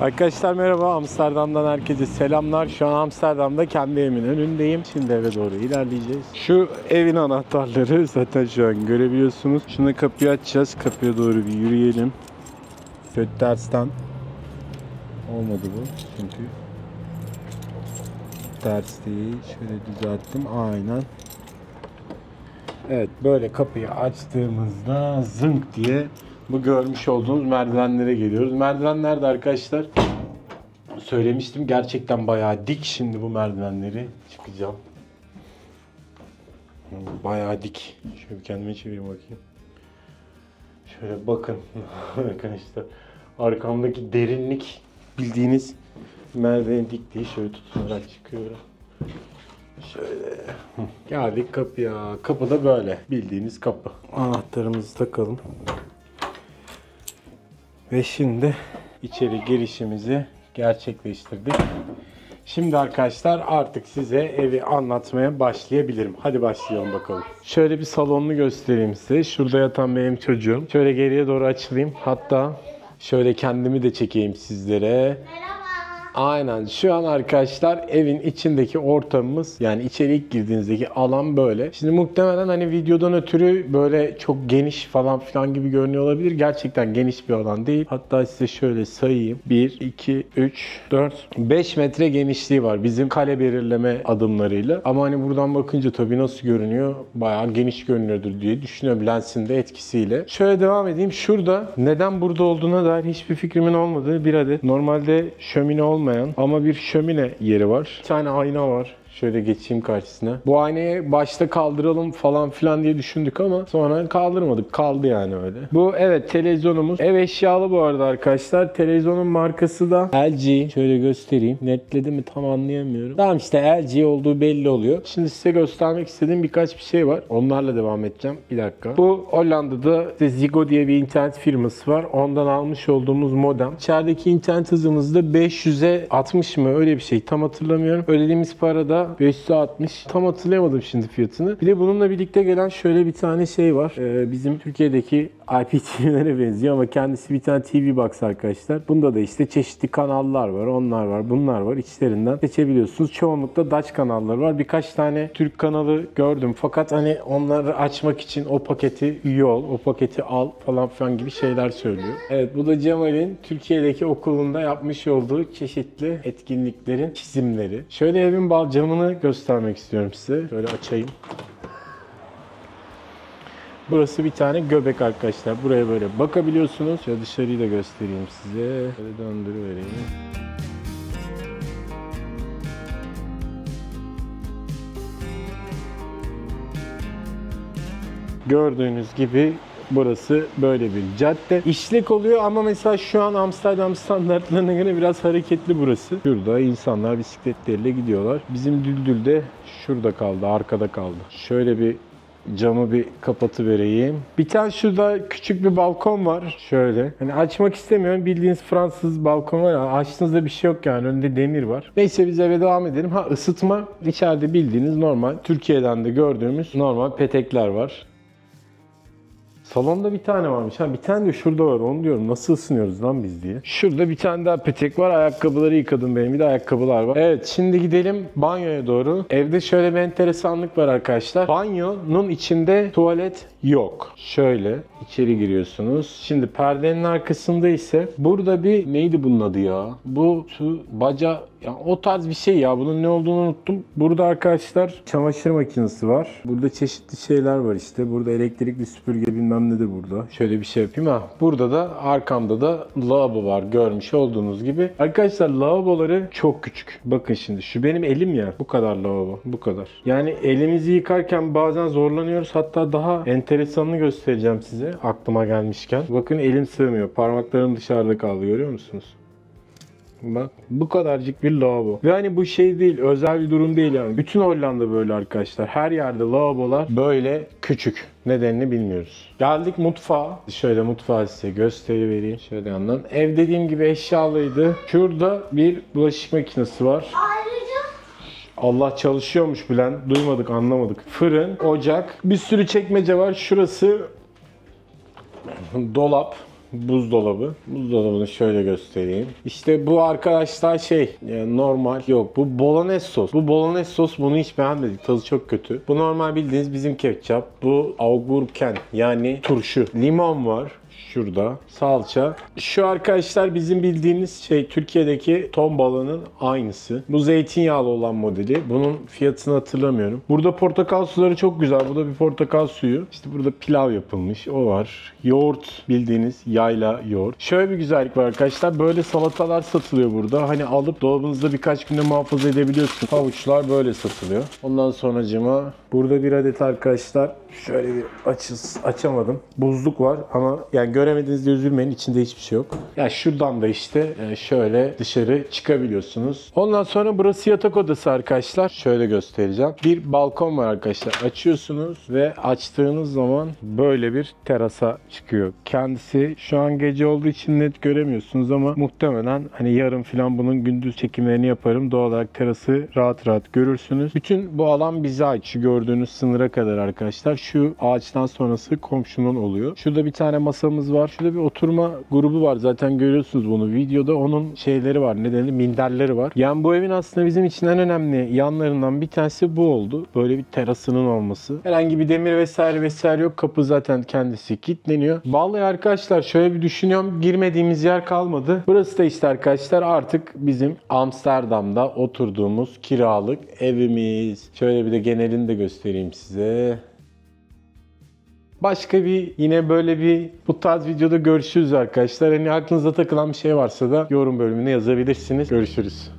Arkadaşlar merhaba Amsterdam'dan herkese selamlar. Şu an Amsterdam'da kendi evimin önündeyim. Şimdi eve doğru ilerleyeceğiz. Şu evin anahtarları zaten şu an görebiliyorsunuz. Şimdi kapıyı açacağız. Kapıya doğru bir yürüyelim. Şöyle tersten. Olmadı bu çünkü. Ters. Şöyle düzelttim. Aynen. Evet böyle kapıyı açtığımızda zınk diye bu görmüş olduğunuz merdivenlere geliyoruz. Merdiven nerede arkadaşlar? Söylemiştim gerçekten bayağı dik şimdi bu merdivenleri çıkacağım. Bayağı dik. Şöyle kendime çevireyim bakayım. Şöyle bakın arkadaşlar. Arkamdaki derinlik bildiğiniz merdivenin dikliği şöyle tutunarak çıkıyorum. Şöyle. Geldik kapıya. Kapı da böyle. Bildiğiniz kapı. Anahtarımızı takalım. Ve şimdi içeri girişimizi gerçekleştirdik. Şimdi arkadaşlar artık size evi anlatmaya başlayabilirim. Hadi başlayalım bakalım. Şöyle bir salonunu göstereyim size. Şurada yatan benim çocuğum. Şöyle geriye doğru açılayım. Hatta şöyle kendimi de çekeyim sizlere. Aynen şu an arkadaşlar evin içindeki ortamımız yani içeri ilk girdiğinizdeki alan böyle. Şimdi muhtemelen hani videodan ötürü böyle çok geniş falan filan gibi görünüyor olabilir. Gerçekten geniş bir alan değil. Hatta size şöyle sayayım. 1, 2, 3, 4, 5 metre genişliği var bizim kale belirleme adımlarıyla. Ama hani buradan bakınca tabii nasıl görünüyor? Bayağı geniş görünüyordur diye düşünüyorum lensin de etkisiyle. Şöyle devam edeyim. Şurada neden burada olduğuna dair hiçbir fikrimin olmadığı bir adet. Normalde şömine olmayan ama bir şömine yeri var. Bir tane ayna var. Şöyle geçeyim karşısına. Bu haneyi başta kaldıralım falan filan diye düşündük ama sonra kaldırmadık. Kaldı yani öyle. Bu evet televizyonumuz. Ev eşyalı bu arada arkadaşlar. Televizyonun markası da LG. Şöyle göstereyim. Netledi mi tam anlayamıyorum. Tamam işte LG olduğu belli oluyor. Şimdi size göstermek istediğim birkaç bir şey var. Onlarla devam edeceğim. Bir dakika. Bu Hollanda'da işte Zigo diye bir internet firması var. Ondan almış olduğumuz modem. İçerideki internet hızımız da 500'e 60 mı öyle bir şey. Tam hatırlamıyorum. Ödediğimiz parada 500'e 60. Tam hatırlayamadım şimdi fiyatını. Bir de bununla birlikte gelen şöyle bir tane şey var. Ee, bizim Türkiye'deki IPTV'lere benziyor ama kendisi bir tane TV box arkadaşlar. Bunda da işte çeşitli kanallar var. Onlar var, bunlar var. İçlerinden seçebiliyorsunuz. Çoğunlukla Dutch kanalları var. Birkaç tane Türk kanalı gördüm. Fakat hani onları açmak için o paketi üye ol, o paketi al falan filan gibi şeyler söylüyor. Evet bu da Cemal'in Türkiye'deki okulunda yapmış olduğu çeşitli etkinliklerin çizimleri. Şöyle evin bal camını göstermek istiyorum size. Şöyle açayım. Burası bir tane göbek arkadaşlar. Buraya böyle bakabiliyorsunuz. Şöyle dışarıyı da göstereyim size. Şöyle döndürüvereyim. Gördüğünüz gibi burası böyle bir cadde. İşlek oluyor ama mesela şu an Amsterdam standartlarına göre biraz hareketli burası. Şurada insanlar bisikletleriyle gidiyorlar. Bizim Düldül de şurada kaldı, arkada kaldı. Şöyle bir camı bir kapatı vereyim. Bir tane şurada küçük bir balkon var. Şöyle. Hani açmak istemiyorum. Bildiğiniz Fransız balkon var. Açtığınızda bir şey yok yani. Önünde demir var. Neyse biz eve devam edelim. Ha ısıtma. içeride bildiğiniz normal. Türkiye'den de gördüğümüz normal petekler var. Salonda bir tane varmış. Ha bir tane de şurada var. Onu diyorum. Nasıl ısınıyoruz lan biz diye. Şurada bir tane daha petek var. Ayakkabıları yıkadım benim. Bir de ayakkabılar var. Evet şimdi gidelim banyoya doğru. Evde şöyle bir enteresanlık var arkadaşlar. Banyonun içinde tuvalet yok. Şöyle içeri giriyorsunuz. Şimdi perdenin arkasında ise burada bir neydi bunun adı ya? Bu şu baca ya o tarz bir şey ya. Bunun ne olduğunu unuttum. Burada arkadaşlar çamaşır makinesi var. Burada çeşitli şeyler var işte. Burada elektrikli süpürge bilmem ne de burada. Şöyle bir şey yapayım ha. Burada da arkamda da lavabo var. Görmüş olduğunuz gibi. Arkadaşlar lavaboları çok küçük. Bakın şimdi şu benim elim ya. Bu kadar lavabo. Bu kadar. Yani elimizi yıkarken bazen zorlanıyoruz. Hatta daha enteresanını göstereceğim size. Aklıma gelmişken. Bakın elim sığmıyor. Parmaklarım dışarıda kaldı. Görüyor musunuz? Bak bu kadarcık bir lavabo. Ve hani bu şey değil, özel bir durum değil yani. Bütün Hollanda böyle arkadaşlar. Her yerde lavabolar böyle küçük. Nedenini bilmiyoruz. Geldik mutfağa. Şöyle mutfağı size gösterivereyim. Şöyle yandan. Ev dediğim gibi eşyalıydı. Şurada bir bulaşık makinesi var. Ayrıca Allah çalışıyormuş bilen. Duymadık, anlamadık. Fırın, ocak, bir sürü çekmece var. Şurası dolap. Buzdolabı. Buzdolabını şöyle göstereyim. İşte bu arkadaşlar şey yani normal yok bu bolognese sos. Bu bolognese sos bunu hiç beğenmedik. Tadı çok kötü. Bu normal bildiğiniz bizim ketçap. Bu augurken yani turşu. Limon var şurada. Salça. Şu arkadaşlar bizim bildiğiniz şey Türkiye'deki ton balığının aynısı. Bu zeytinyağlı olan modeli. Bunun fiyatını hatırlamıyorum. Burada portakal suları çok güzel. Bu da bir portakal suyu. İşte burada pilav yapılmış. O var. Yoğurt bildiğiniz yayla yoğurt. Şöyle bir güzellik var arkadaşlar. Böyle salatalar satılıyor burada. Hani alıp dolabınızda birkaç günde muhafaza edebiliyorsunuz. Havuçlar böyle satılıyor. Ondan sonracıma burada bir adet arkadaşlar şöyle bir açız açamadım. Buzluk var ama yani göremediğiniz de üzülmeyin. içinde hiçbir şey yok. Yani şuradan da işte e, şöyle dışarı çıkabiliyorsunuz. Ondan sonra burası yatak odası arkadaşlar. Şöyle göstereceğim. Bir balkon var arkadaşlar. Açıyorsunuz ve açtığınız zaman böyle bir terasa çıkıyor. Kendisi şu an gece olduğu için net göremiyorsunuz ama muhtemelen hani yarın falan bunun gündüz çekimlerini yaparım. Doğal olarak terası rahat rahat görürsünüz. Bütün bu alan bize ait. Şu gördüğünüz sınıra kadar arkadaşlar. Şu ağaçtan sonrası komşunun oluyor. Şurada bir tane masamız var. Şurada bir oturma grubu var. Zaten görüyorsunuz bunu videoda. Onun şeyleri var. Ne denir? Minderleri var. Yani bu evin aslında bizim için en önemli yanlarından bir tanesi bu oldu. Böyle bir terasının olması. Herhangi bir demir vesaire vesaire yok. Kapı zaten kendisi kilitleniyor. Vallahi arkadaşlar şöyle bir düşünüyorum. Girmediğimiz yer kalmadı. Burası da işte arkadaşlar artık bizim Amsterdam'da oturduğumuz kiralık evimiz. Şöyle bir de genelini de göstereyim size. Başka bir yine böyle bir bu tarz videoda görüşürüz arkadaşlar. Hani aklınıza takılan bir şey varsa da yorum bölümüne yazabilirsiniz. Görüşürüz.